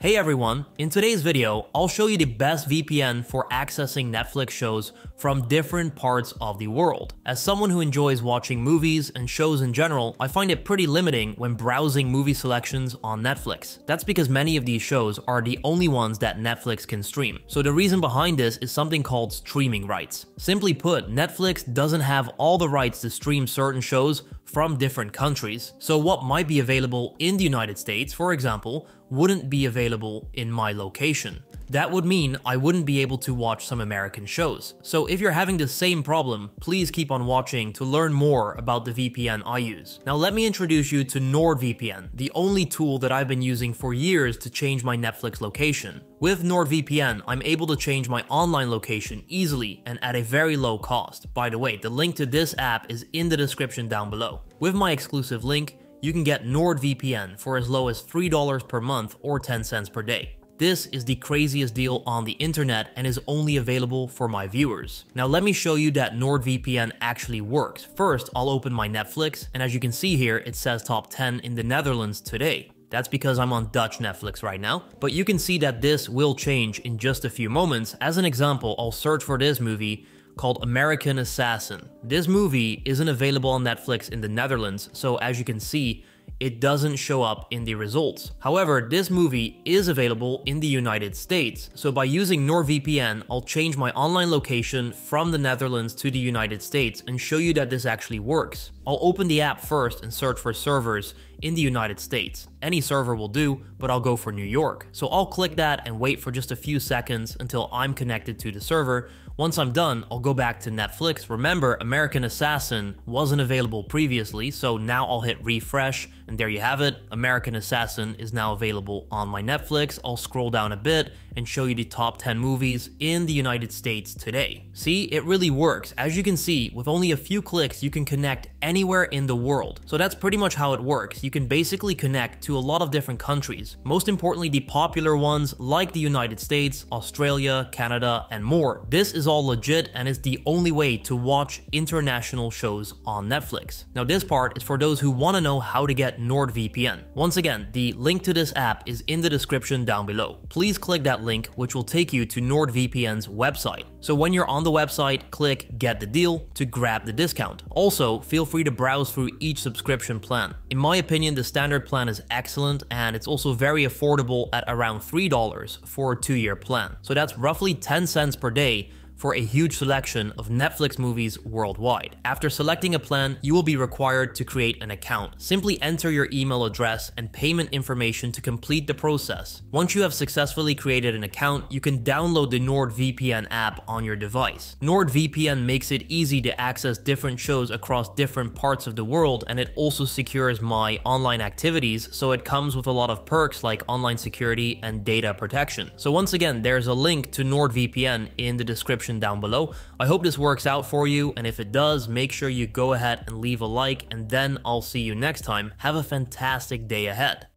Hey everyone, in today's video, I'll show you the best VPN for accessing Netflix shows from different parts of the world. As someone who enjoys watching movies and shows in general, I find it pretty limiting when browsing movie selections on Netflix. That's because many of these shows are the only ones that Netflix can stream. So the reason behind this is something called streaming rights. Simply put, Netflix doesn't have all the rights to stream certain shows from different countries. So what might be available in the United States, for example, wouldn't be available in my location. That would mean I wouldn't be able to watch some American shows. So if you're having the same problem, please keep on watching to learn more about the VPN I use. Now let me introduce you to NordVPN, the only tool that I've been using for years to change my Netflix location. With NordVPN, I'm able to change my online location easily and at a very low cost. By the way, the link to this app is in the description down below. With my exclusive link, you can get NordVPN for as low as $3 per month or 10 cents per day. This is the craziest deal on the internet and is only available for my viewers. Now let me show you that NordVPN actually works. First, I'll open my Netflix, and as you can see here, it says top 10 in the Netherlands today. That's because I'm on Dutch Netflix right now, but you can see that this will change in just a few moments. As an example, I'll search for this movie called American Assassin. This movie isn't available on Netflix in the Netherlands, so as you can see, it doesn't show up in the results. However, this movie is available in the United States, so by using NordVPN, I'll change my online location from the Netherlands to the United States and show you that this actually works. I'll open the app first and search for servers in the United States. Any server will do, but I'll go for New York. So I'll click that and wait for just a few seconds until I'm connected to the server. Once I'm done, I'll go back to Netflix. Remember, American Assassin wasn't available previously, so now I'll hit refresh, and there you have it. American Assassin is now available on my Netflix. I'll scroll down a bit and show you the top 10 movies in the United States today. See, it really works. As you can see, with only a few clicks, you can connect anywhere in the world. So that's pretty much how it works. You can basically connect to a lot of different countries. Most importantly, the popular ones like the United States, Australia, Canada, and more. This is all legit and is the only way to watch international shows on Netflix. Now this part is for those who want to know how to get NordVPN. Once again, the link to this app is in the description down below. Please click that link which will take you to NordVPN's website. So when you're on the website, click get the deal to grab the discount. Also, feel free to browse through each subscription plan. In my opinion, the standard plan is excellent and it's also very affordable at around $3 for a two-year plan. So that's roughly 10 cents per day for a huge selection of Netflix movies worldwide. After selecting a plan, you will be required to create an account. Simply enter your email address and payment information to complete the process. Once you have successfully created an account, you can download the NordVPN app on your device. NordVPN makes it easy to access different shows across different parts of the world and it also secures my online activities so it comes with a lot of perks like online security and data protection. So once again, there's a link to NordVPN in the description description down below. I hope this works out for you, and if it does, make sure you go ahead and leave a like, and then I'll see you next time. Have a fantastic day ahead.